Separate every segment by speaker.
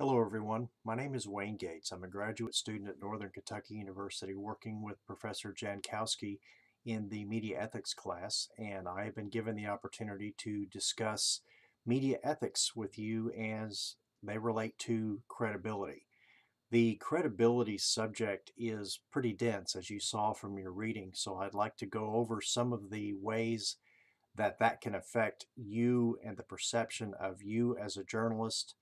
Speaker 1: Hello everyone, my name is Wayne Gates. I'm a graduate student at Northern Kentucky University working with Professor Jankowski in the media ethics class and I have been given the opportunity to discuss media ethics with you as they relate to credibility. The credibility subject is pretty dense as you saw from your reading so I'd like to go over some of the ways that that can affect you and the perception of you as a journalist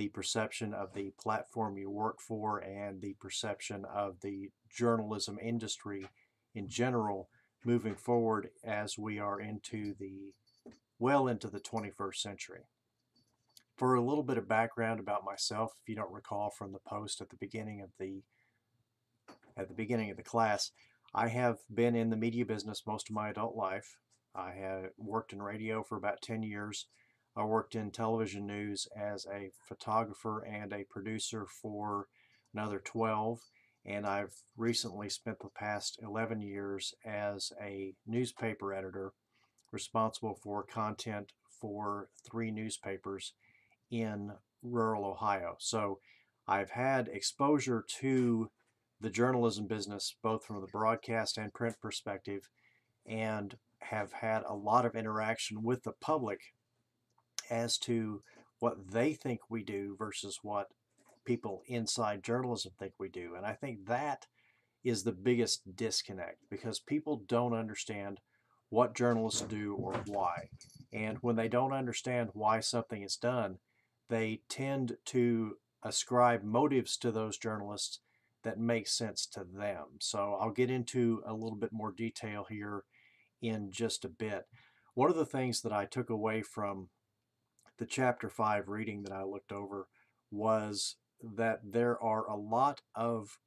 Speaker 1: the perception of the platform you work for and the perception of the journalism industry in general moving forward as we are into the well into the 21st century. For a little bit of background about myself, if you don't recall from the post at the beginning of the at the beginning of the class, I have been in the media business most of my adult life. I have worked in radio for about 10 years I worked in television news as a photographer and a producer for another 12 and I've recently spent the past 11 years as a newspaper editor responsible for content for three newspapers in rural Ohio. So I've had exposure to the journalism business both from the broadcast and print perspective and have had a lot of interaction with the public as to what they think we do versus what people inside journalism think we do. And I think that is the biggest disconnect because people don't understand what journalists do or why. And when they don't understand why something is done, they tend to ascribe motives to those journalists that make sense to them. So I'll get into a little bit more detail here in just a bit. One of the things that I took away from the chapter 5 reading that I looked over was that there are a lot of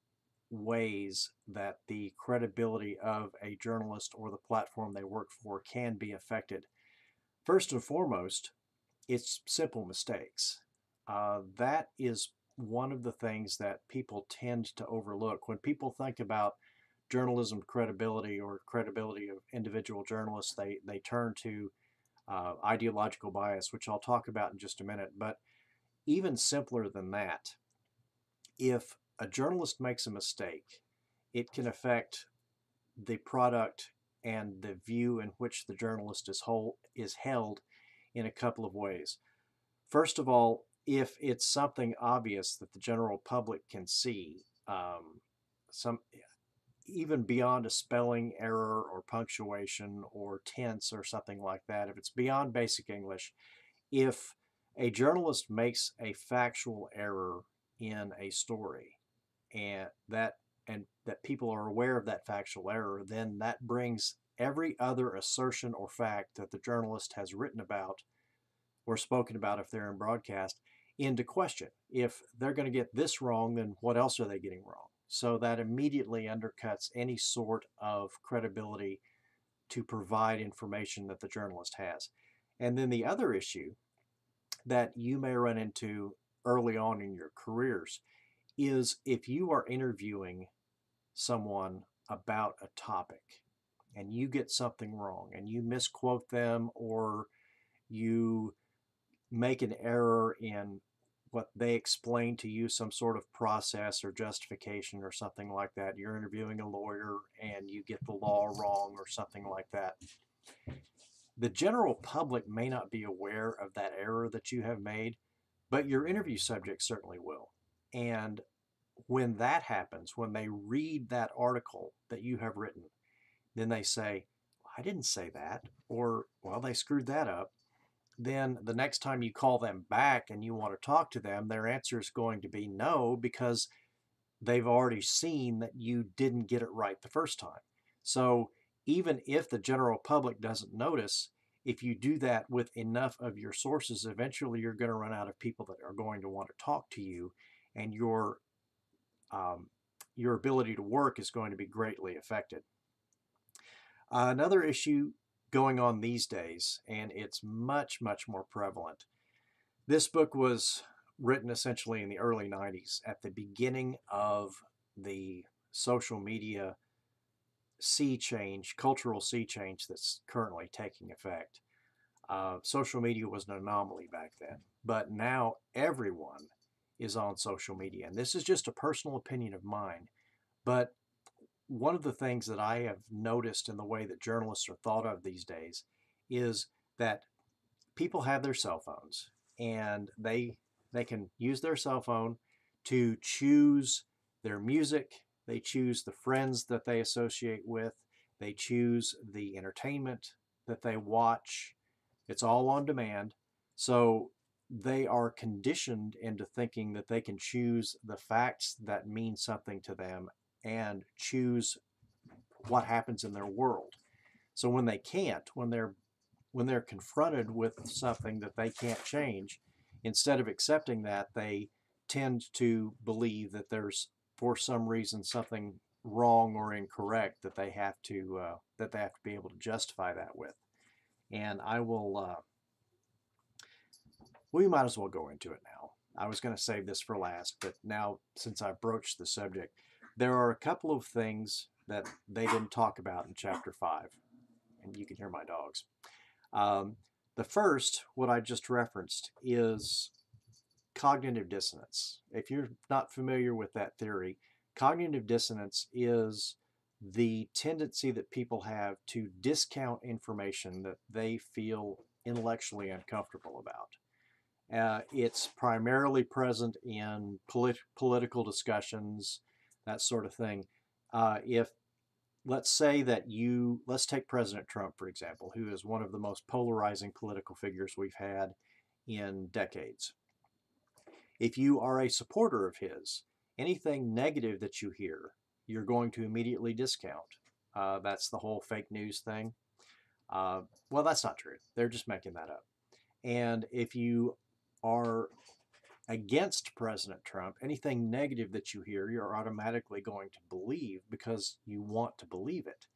Speaker 1: ways that the credibility of a journalist or the platform they work for can be affected. First and foremost, it's simple mistakes. Uh, that is one of the things that people tend to overlook. When people think about journalism credibility or credibility of individual journalists, they, they turn to uh, ideological bias, which I'll talk about in just a minute. But even simpler than that, if a journalist makes a mistake, it can affect the product and the view in which the journalist is, whole, is held in a couple of ways. First of all, if it's something obvious that the general public can see, um, some even beyond a spelling error or punctuation or tense or something like that, if it's beyond basic English, if a journalist makes a factual error in a story and that and that people are aware of that factual error, then that brings every other assertion or fact that the journalist has written about or spoken about if they're in broadcast into question. If they're going to get this wrong, then what else are they getting wrong? So that immediately undercuts any sort of credibility to provide information that the journalist has. And then the other issue that you may run into early on in your careers is if you are interviewing someone about a topic and you get something wrong and you misquote them or you make an error in what they explain to you some sort of process or justification or something like that. You're interviewing a lawyer and you get the law wrong or something like that. The general public may not be aware of that error that you have made, but your interview subject certainly will. And when that happens, when they read that article that you have written, then they say, I didn't say that, or, well, they screwed that up then the next time you call them back and you want to talk to them, their answer is going to be no because they've already seen that you didn't get it right the first time. So even if the general public doesn't notice, if you do that with enough of your sources, eventually you're going to run out of people that are going to want to talk to you, and your um, your ability to work is going to be greatly affected. Uh, another issue going on these days, and it's much, much more prevalent. This book was written essentially in the early 90s at the beginning of the social media sea change, cultural sea change that's currently taking effect. Uh, social media was an anomaly back then, but now everyone is on social media. And this is just a personal opinion of mine. But one of the things that I have noticed in the way that journalists are thought of these days is that people have their cell phones and they they can use their cell phone to choose their music, they choose the friends that they associate with, they choose the entertainment that they watch. It's all on demand. So they are conditioned into thinking that they can choose the facts that mean something to them and choose what happens in their world. So when they can't, when they're when they're confronted with something that they can't change, instead of accepting that, they tend to believe that there's for some reason something wrong or incorrect that they have to uh, that they have to be able to justify that with. And I will. Uh, we might as well go into it now. I was going to save this for last, but now since I broached the subject, there are a couple of things that they didn't talk about in chapter five, and you can hear my dogs. Um, the first, what I just referenced, is cognitive dissonance. If you're not familiar with that theory, cognitive dissonance is the tendency that people have to discount information that they feel intellectually uncomfortable about. Uh, it's primarily present in polit political discussions, that sort of thing. Uh, if let's say that you, let's take President Trump, for example, who is one of the most polarizing political figures we've had in decades. If you are a supporter of his, anything negative that you hear, you're going to immediately discount. Uh, that's the whole fake news thing. Uh, well, that's not true. They're just making that up. And if you are against President Trump, anything negative that you hear, you're automatically going to believe because you want to believe it.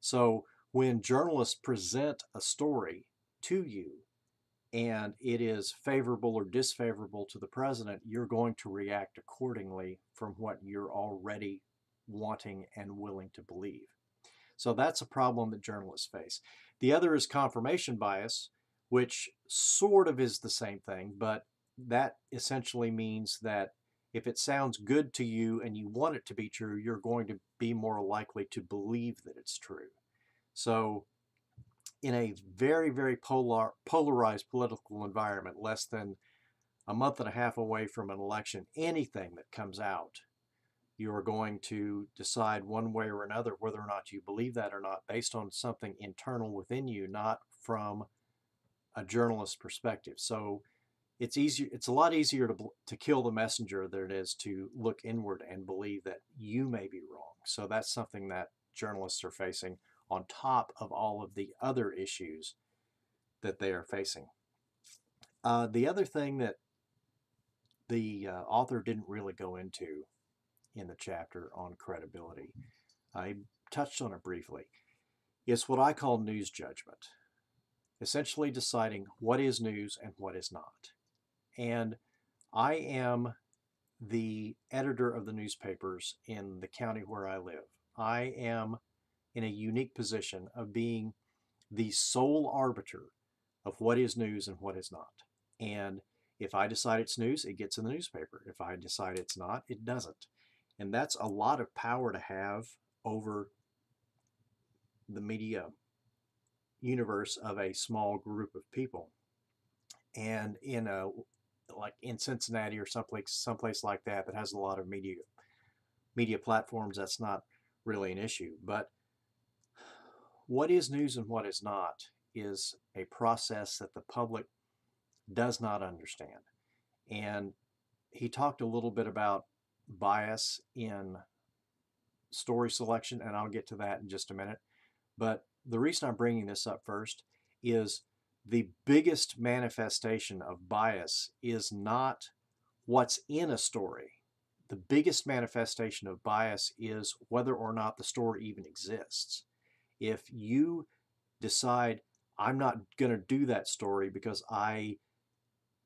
Speaker 1: So when journalists present a story to you and it is favorable or disfavorable to the president, you're going to react accordingly from what you're already wanting and willing to believe. So that's a problem that journalists face. The other is confirmation bias, which sort of is the same thing, but that essentially means that if it sounds good to you and you want it to be true, you're going to be more likely to believe that it's true. So in a very, very polar, polarized political environment, less than a month and a half away from an election, anything that comes out, you are going to decide one way or another whether or not you believe that or not based on something internal within you, not from a journalist perspective. So it's easier it's a lot easier to to kill the messenger than it is to look inward and believe that you may be wrong. So that's something that journalists are facing on top of all of the other issues that they are facing. Uh, the other thing that the uh, author didn't really go into in the chapter on credibility i touched on it briefly is what i call news judgment. Essentially deciding what is news and what is not and I am the editor of the newspapers in the county where I live. I am in a unique position of being the sole arbiter of what is news and what is not. And if I decide it's news, it gets in the newspaper. If I decide it's not, it doesn't. And that's a lot of power to have over the media universe of a small group of people. And in a like in Cincinnati or someplace someplace like that that has a lot of media media platforms, that's not really an issue. But what is news and what is not is a process that the public does not understand. And he talked a little bit about bias in story selection, and I'll get to that in just a minute. But the reason I'm bringing this up first is the biggest manifestation of bias is not what's in a story. The biggest manifestation of bias is whether or not the story even exists. If you decide, I'm not going to do that story because I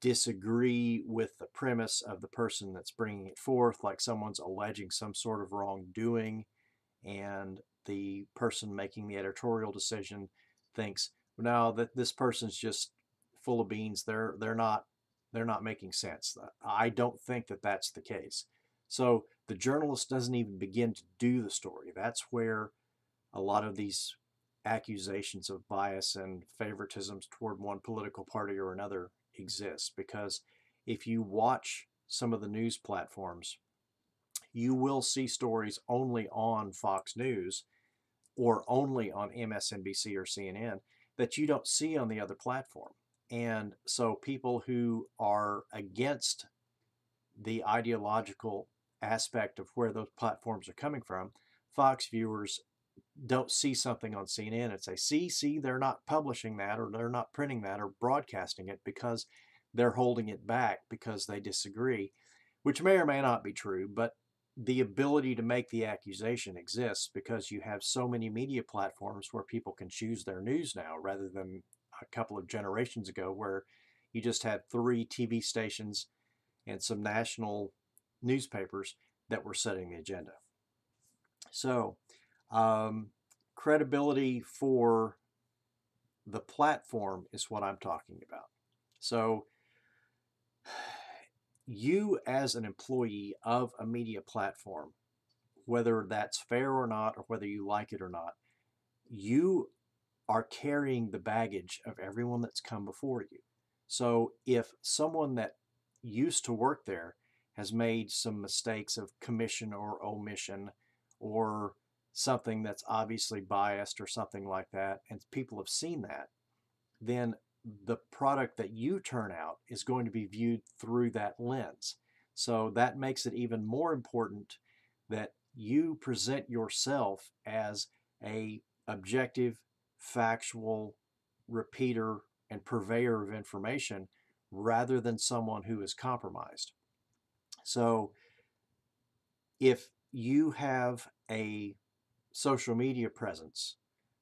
Speaker 1: disagree with the premise of the person that's bringing it forth, like someone's alleging some sort of wrongdoing, and the person making the editorial decision thinks, now that this person's just full of beans. They're they're not they're not making sense. I don't think that that's the case. So the journalist doesn't even begin to do the story. That's where a lot of these accusations of bias and favoritisms toward one political party or another exist because if you watch some of the news platforms, you will see stories only on Fox News or only on MSNBC or CNN that you don't see on the other platform. And so people who are against the ideological aspect of where those platforms are coming from, Fox viewers don't see something on CNN and say, see, see, they're not publishing that or they're not printing that or broadcasting it because they're holding it back because they disagree, which may or may not be true, but the ability to make the accusation exists because you have so many media platforms where people can choose their news now rather than a couple of generations ago where you just had three TV stations and some national newspapers that were setting the agenda. So, um, credibility for the platform is what I'm talking about. So, you as an employee of a media platform, whether that's fair or not, or whether you like it or not, you are carrying the baggage of everyone that's come before you. So if someone that used to work there has made some mistakes of commission or omission or something that's obviously biased or something like that, and people have seen that, then the product that you turn out is going to be viewed through that lens. So that makes it even more important that you present yourself as a objective, factual repeater and purveyor of information rather than someone who is compromised. So if you have a social media presence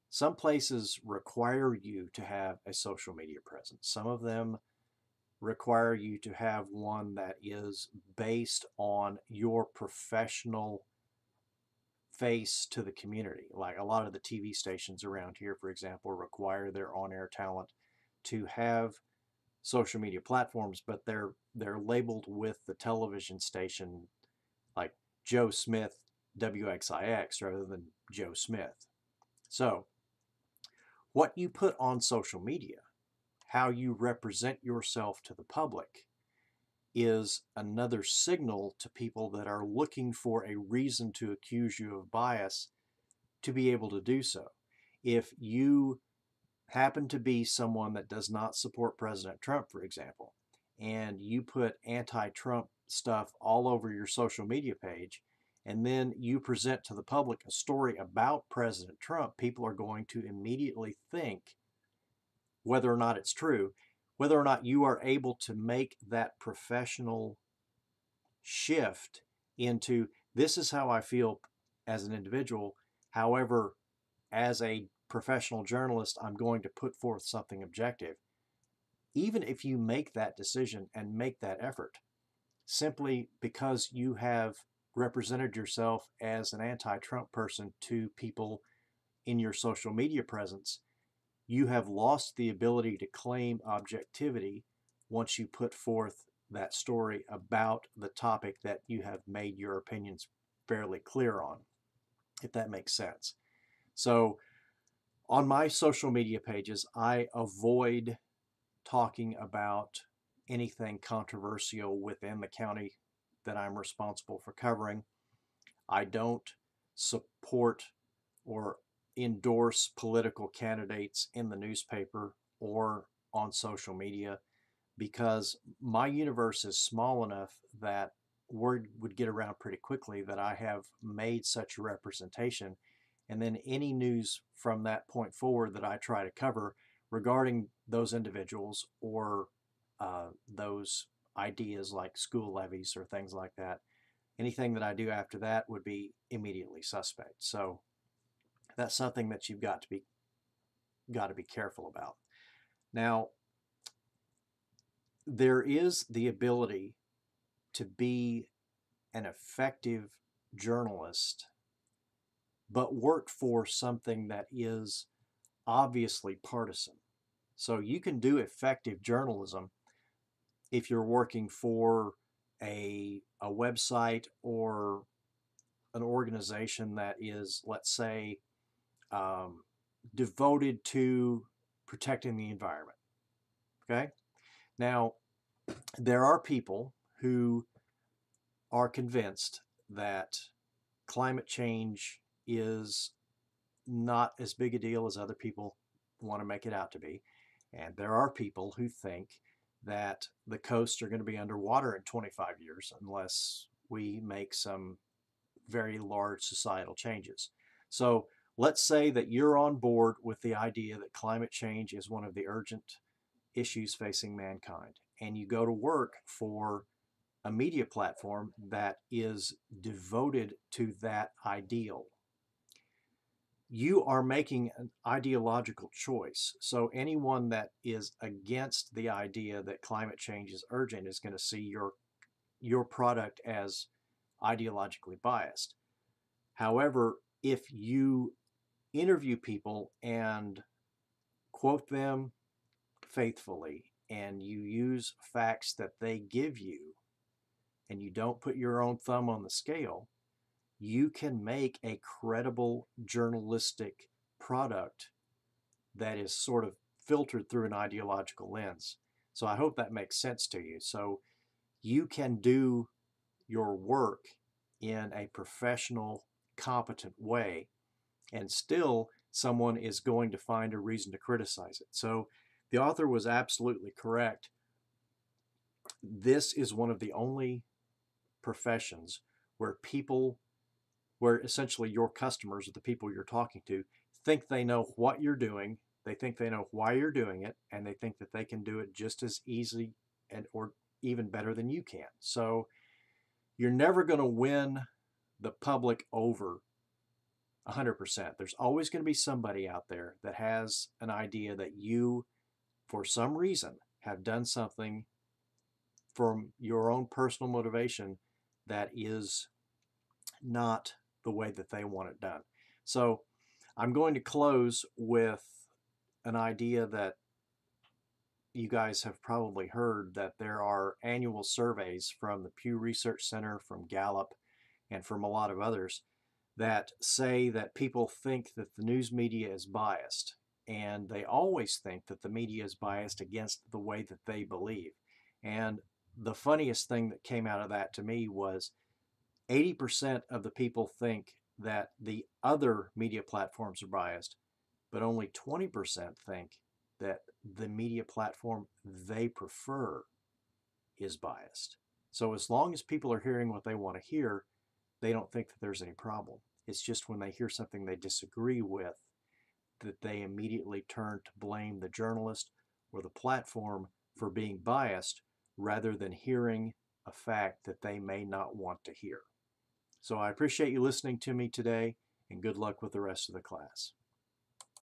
Speaker 1: some places require you to have a social media presence. Some of them require you to have one that is based on your professional face to the community. Like a lot of the TV stations around here, for example, require their on-air talent to have social media platforms, but they're they're labeled with the television station like Joe Smith WXIX rather than Joe Smith. So what you put on social media, how you represent yourself to the public, is another signal to people that are looking for a reason to accuse you of bias to be able to do so. If you happen to be someone that does not support President Trump, for example, and you put anti Trump stuff all over your social media page, and then you present to the public a story about President Trump, people are going to immediately think whether or not it's true, whether or not you are able to make that professional shift into this is how I feel as an individual. However, as a professional journalist, I'm going to put forth something objective. Even if you make that decision and make that effort, simply because you have represented yourself as an anti-Trump person to people in your social media presence, you have lost the ability to claim objectivity once you put forth that story about the topic that you have made your opinions fairly clear on, if that makes sense. So on my social media pages, I avoid talking about anything controversial within the county that I'm responsible for covering. I don't support or endorse political candidates in the newspaper or on social media because my universe is small enough that word would get around pretty quickly that I have made such a representation. And then any news from that point forward that I try to cover regarding those individuals or uh, those ideas like school levies or things like that. Anything that I do after that would be immediately suspect. So that's something that you've got to be got to be careful about. Now, there is the ability to be an effective journalist, but work for something that is obviously partisan. So you can do effective journalism if you're working for a, a website or an organization that is, let's say, um, devoted to protecting the environment. Okay? Now, there are people who are convinced that climate change is not as big a deal as other people want to make it out to be. And there are people who think that the coasts are going to be underwater in 25 years unless we make some very large societal changes. So let's say that you're on board with the idea that climate change is one of the urgent issues facing mankind, and you go to work for a media platform that is devoted to that ideal. You are making an ideological choice. So anyone that is against the idea that climate change is urgent is going to see your your product as ideologically biased. However, if you interview people and quote them faithfully and you use facts that they give you and you don't put your own thumb on the scale, you can make a credible journalistic product that is sort of filtered through an ideological lens. So I hope that makes sense to you. So you can do your work in a professional, competent way, and still someone is going to find a reason to criticize it. So the author was absolutely correct. This is one of the only professions where people, where essentially your customers or the people you're talking to think they know what you're doing, they think they know why you're doing it, and they think that they can do it just as easy and or even better than you can. So you're never going to win the public over 100%. There's always going to be somebody out there that has an idea that you, for some reason, have done something from your own personal motivation that is not the way that they want it done. So I'm going to close with an idea that you guys have probably heard that there are annual surveys from the Pew Research Center, from Gallup, and from a lot of others that say that people think that the news media is biased. And they always think that the media is biased against the way that they believe. And the funniest thing that came out of that to me was 80% of the people think that the other media platforms are biased, but only 20% think that the media platform they prefer is biased. So as long as people are hearing what they want to hear, they don't think that there's any problem. It's just when they hear something they disagree with that they immediately turn to blame the journalist or the platform for being biased rather than hearing a fact that they may not want to hear. So I appreciate you listening to me today and good luck with the rest of the class.